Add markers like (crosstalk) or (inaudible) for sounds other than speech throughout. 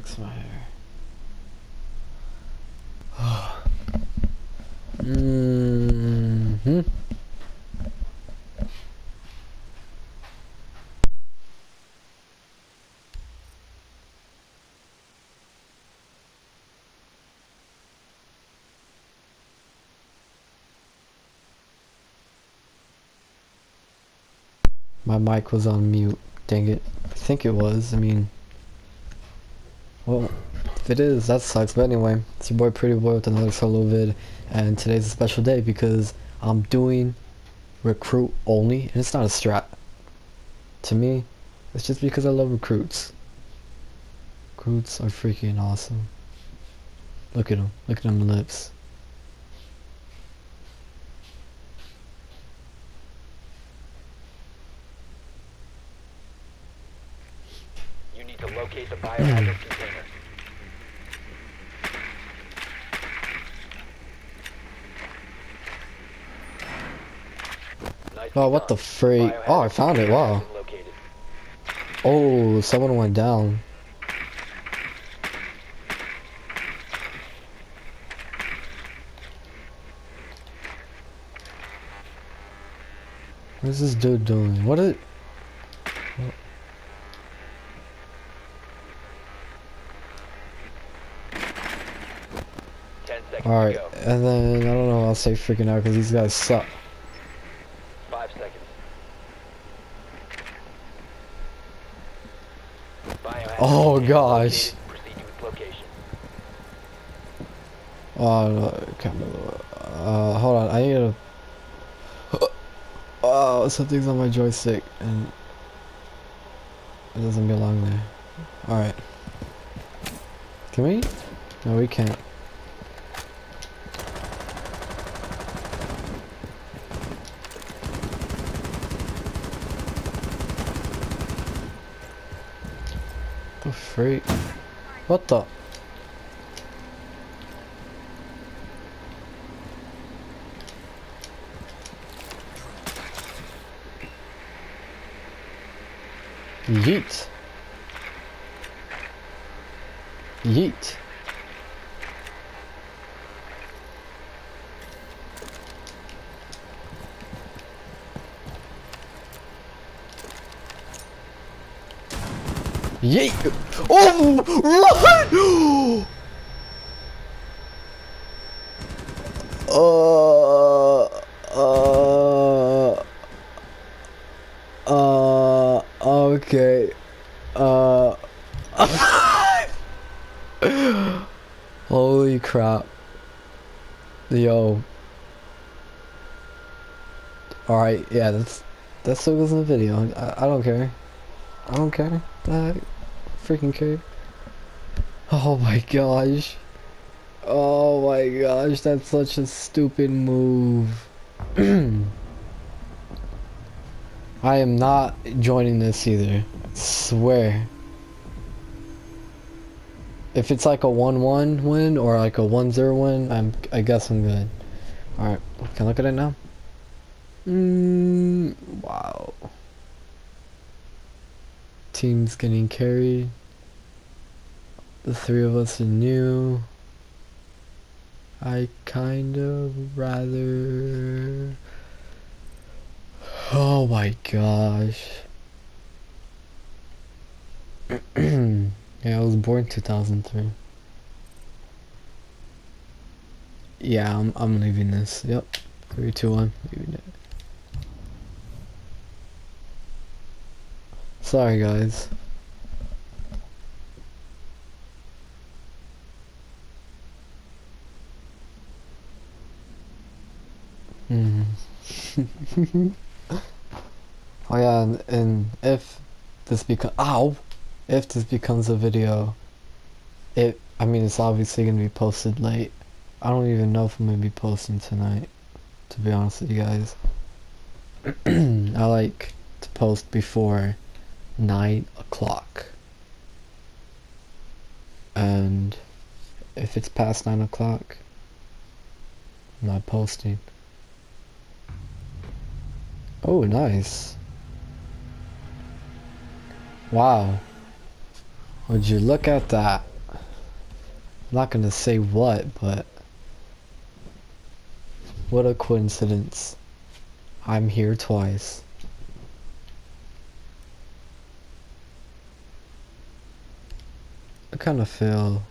fix my hair. mm-hmm. My mic was on mute. Dang it. I think it was. I mean, well, if it is, that sucks. But anyway, it's your boy Pretty Boy with another solo vid. And today's a special day because I'm doing recruit only. And it's not a strat. To me, it's just because I love recruits. Recruits are freaking awesome. Look at them. Look at them lips. To locate the biohazard container. Nicely Oh, what the freak? Oh, I found it. Wow. has been located. Oh, someone went down. What's this dude doing? What is... Seconds Alright, and then, I don't know, I'll say freaking out because these guys suck. Five seconds. Biohazard Oh, gosh. Oh, no, kind of, uh, hold on, I need to... (gasps) Oh, something's on my joystick, and... It doesn't belong there. Alright. Can we? No, we can't. What the? Yeet. Yeet. Yeet. Oh, run! (gasps) Uh, uh, uh, okay. Uh, (laughs) holy crap. Yo. Alright, yeah, that's, that's what was in the video. I, I don't care. I don't care. I freaking care. Oh my gosh. Oh my gosh, that's such a stupid move. (clears throat) I am not joining this either. I swear. If it's like a 1-1 win or like a 1-0 win, I'm I guess I'm good. Alright, can I look at it now? Mm, wow. Team's getting carried. The three of us are new. I kind of rather... Oh my gosh. (clears throat) yeah, I was born 2003. Yeah, I'm I'm leaving this. Yep. Three, two, one. Leaving it. Sorry guys. Hmm. (laughs) oh yeah, and, and if this become ow, if this becomes a video, it I mean it's obviously gonna be posted late. I don't even know if I'm gonna be posting tonight. To be honest with you guys, (clears throat) I like to post before nine o'clock, and if it's past nine o'clock, I'm not posting. Oh, nice. Wow. Would you look at that? I'm not gonna say what, but what a coincidence. I'm here twice. I kind of feel.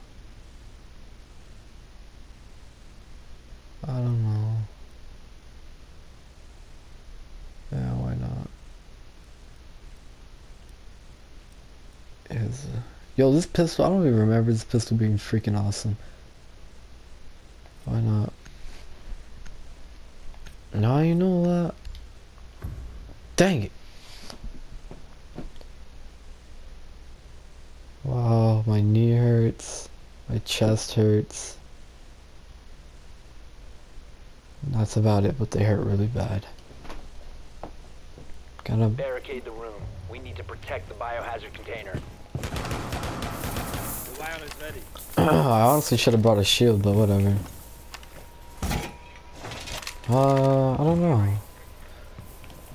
I don't know. Yeah, why not? Is yo this pistol? I don't even remember this pistol being freaking awesome. Why not? Now you know what? Dang it! Wow, my knee hurts. My chest hurts. That's about it, but they hurt really bad. Gotta Barricade the room. We need to protect the biohazard container. The lion is ready. (clears throat) I honestly should have brought a shield, but whatever. Uh, I don't know.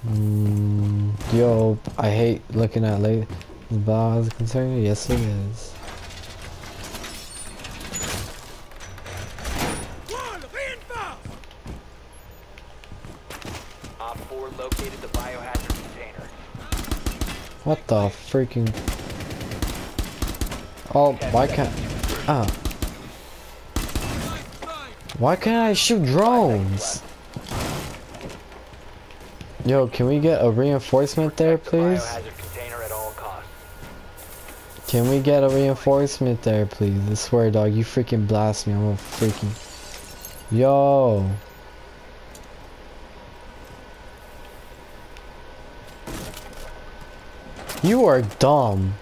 Mm, yo, I hate looking at late. Bars concerned? Yes, it is. One, reinforce! Op 4 located the biohazard container. What the freaking? Oh, why can't? Ah. Why can't I shoot drones? Yo, can we get a reinforcement there, please? Can we get a reinforcement there, please? I swear, dog, you freaking blast me. I'm a freaking. Yo. You are dumb.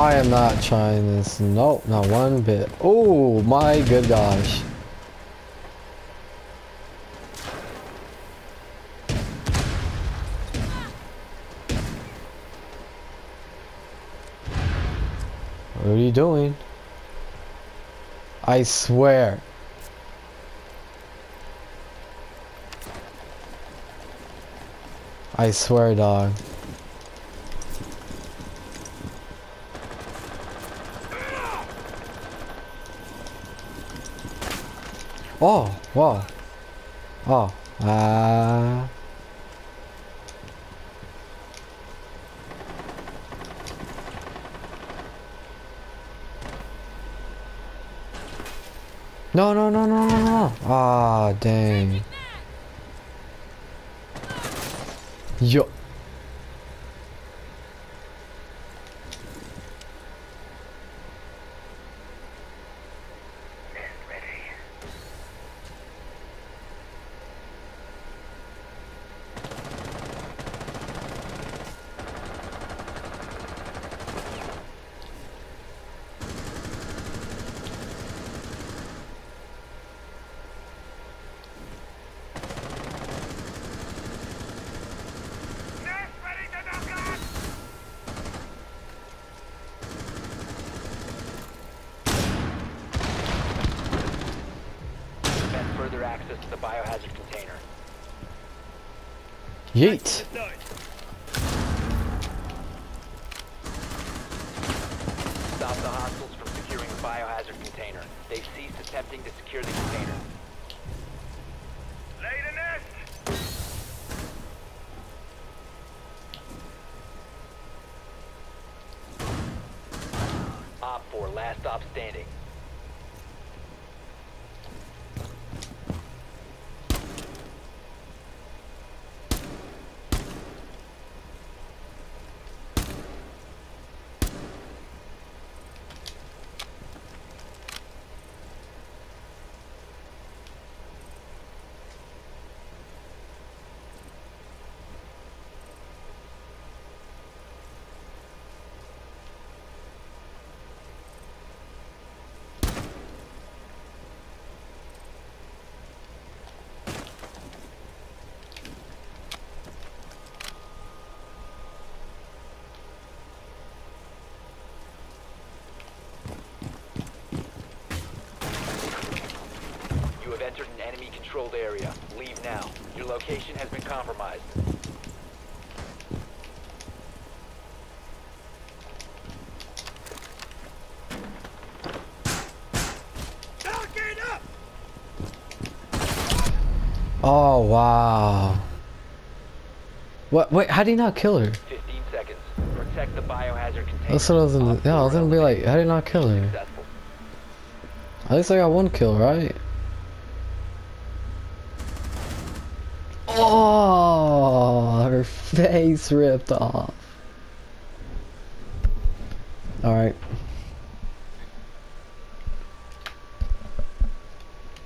I am not trying this. Nope, not one bit. Oh my good gosh. What are you doing? I swear. I swear, dog. Oh, wow. Oh, ah. No, no, no, no, no, no. Ah, dang. Yo. Prevent further access to the biohazard container. Yeet. Stop the hostiles from securing the biohazard container. They've ceased attempting to secure the container. Lay the nest! Op 4, last stop standing. Enemy controlled area. Leave now. Your location has been compromised. Oh wow. What? Wait, how did he not kill her? 15 seconds. Protect the biohazard container. That's what I was gonna. Yeah, I was gonna be like, how did he not kill her? At least I got one kill, right? Oh, her face ripped off. Alright.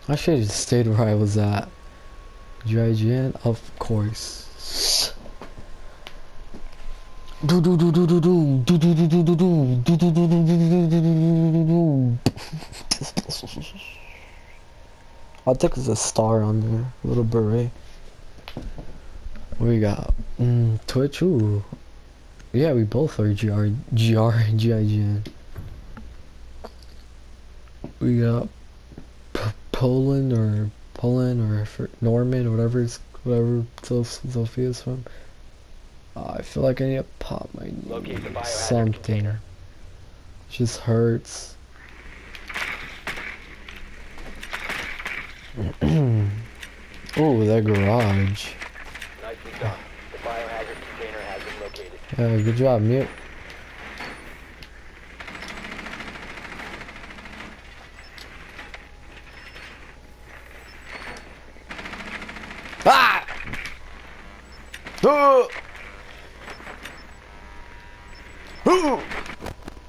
I should have stayed where I was at. GIGN, of course. Do do do do do do do do do do do do do do do do do do do I think there's a star on there, little beret. We got? Mm, Twitch, ooh. Yeah, we both are GR, GR, GIGN. (laughs) We got P Poland or Poland or Norman, whatever it's, whatever Zofia's from. Uh, I feel like I need to pop my. Something. container. Just hurts. (clears throat) oh, that garage. Nicely done. The biohazard container has been located. Yeah, good job, Mute. Ah! Oh! Oh!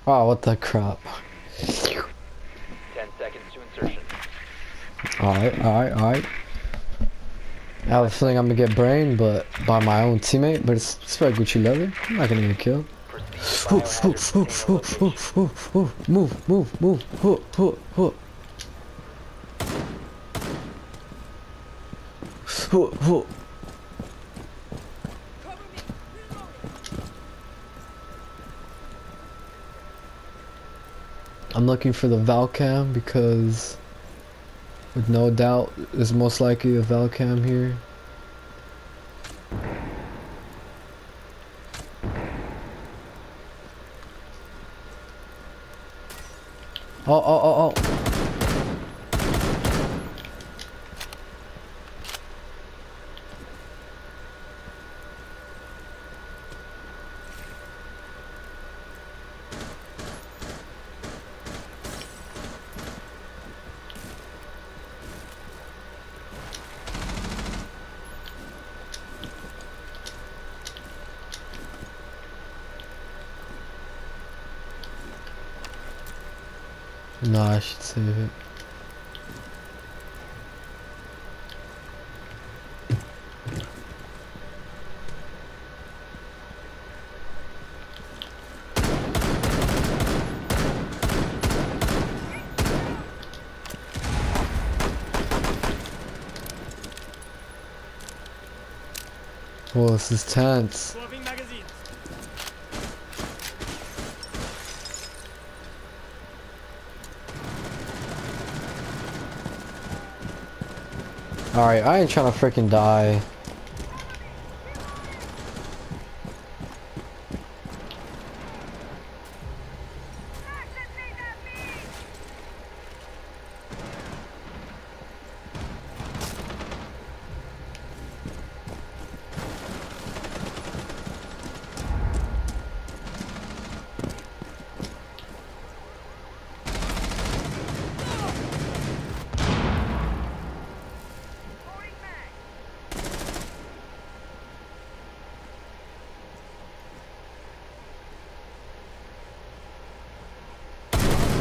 Oh, what the crap. 10 seconds to insertion. Alright, alright, alright. I have a feeling I'm gonna get brain, but by my own teammate, but it's, it's very Gucci leather. I'm not gonna. Proceed to biohazard container location. Move, move, move. I'm looking for the Valcam because with no doubt there's most likely a Valcam here. Oh, oh. No, I should save it. Well, this is tense. Alright, I ain't trying to freaking die.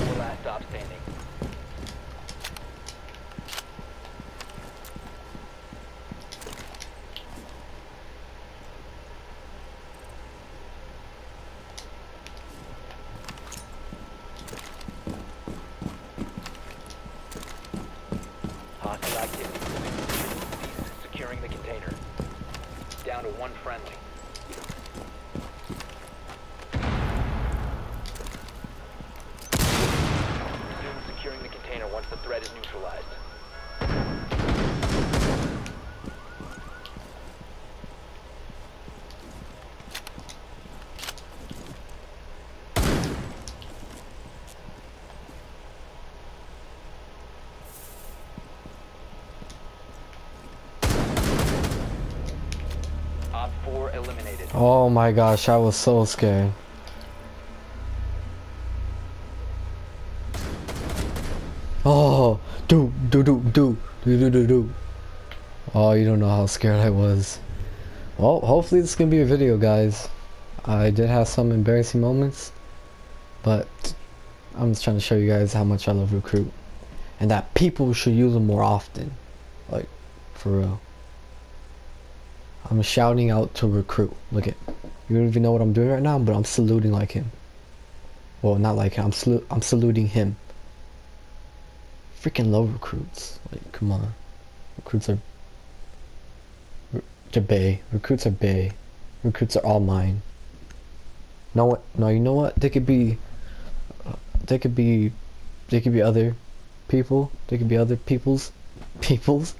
The last stop standing. Hostile activity. Cease securing the container. Down to one friendly. Resume securing the container once the threat is neutralized. Oh my gosh, I was so scared. Oh, do do do do do do do do. Oh, you don't know how scared I was. Well, hopefully this can be a video, guys. I did have some embarrassing moments, but I'm just trying to show you guys how much I love recruit, and that people should use them more often. Like, for real. I'm shouting out to recruit. Look at, you don't even know what I'm doing right now, but I'm saluting like him. Well, not like him. I'm salu I'm saluting him. Freaking low recruits. Like, come on. Recruits are. They're bay. Recruits are bay. Recruits are all mine. No, what? No, you know what? They could be. They could be. They could be other people. They could be other people's. People's.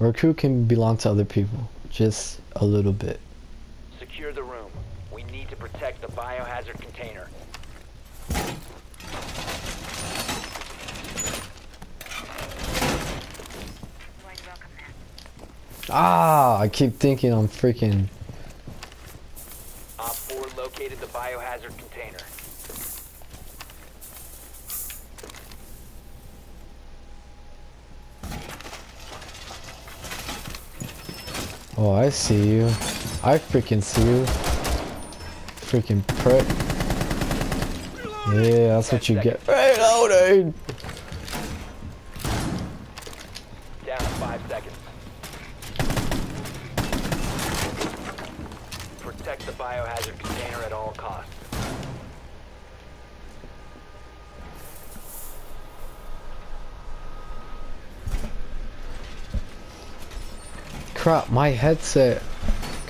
Recruit can belong to other people. Just a little bit. Secure the room. We need to protect the biohazard container. Ah, I keep thinking I'm freaking. Op 4 located the biohazard container. Oh, I see you. I freaking see you. Freaking prick. Yeah, that's what you get. Reloading! Crap, my headset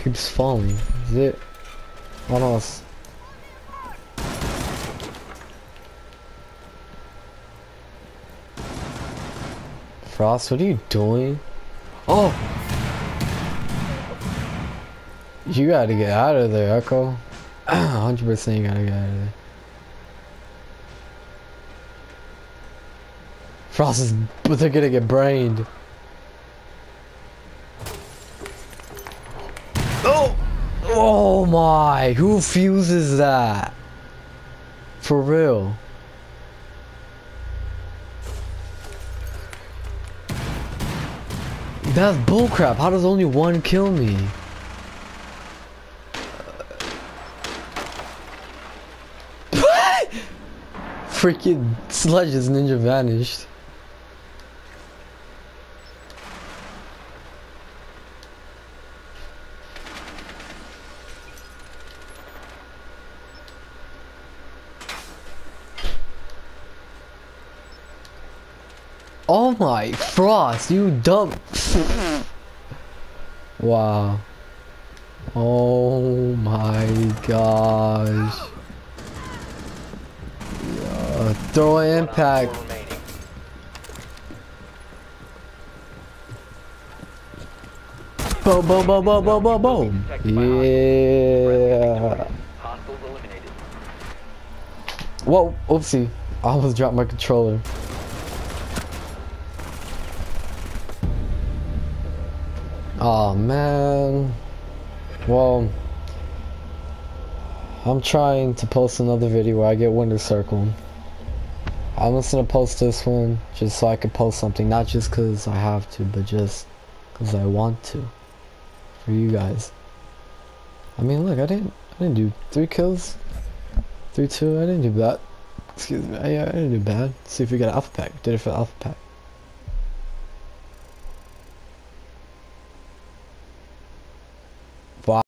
keeps falling. Is it? What else? Frost, what are you doing? Oh! You gotta get out of there, Echo. (clears throat) 100% you gotta get out of there. Frost is, but they're gonna get brained. Oh! Oh my! Who fuses that? For real? That's bullcrap. How does only one kill me? (laughs) Freaking Sledge's ninja vanished. Oh my frost, you dumb. wow. Oh my gosh. Uh, throw impact. Boom, boom, boom, boom, boom, boom, boom. Yeah. Whoa, oopsie. I almost dropped my controller. Oh man. Well, I'm trying to post another video where I get Winter Circle. I'm just gonna post this one just so I can post something, not just because I have to, but just because I want to. For you guys. I mean, look, I didn't, I didn't do three kills, three two. I didn't do that. Excuse me. I, I didn't do bad. see if we got an alpha pack. Did it for the alpha pack.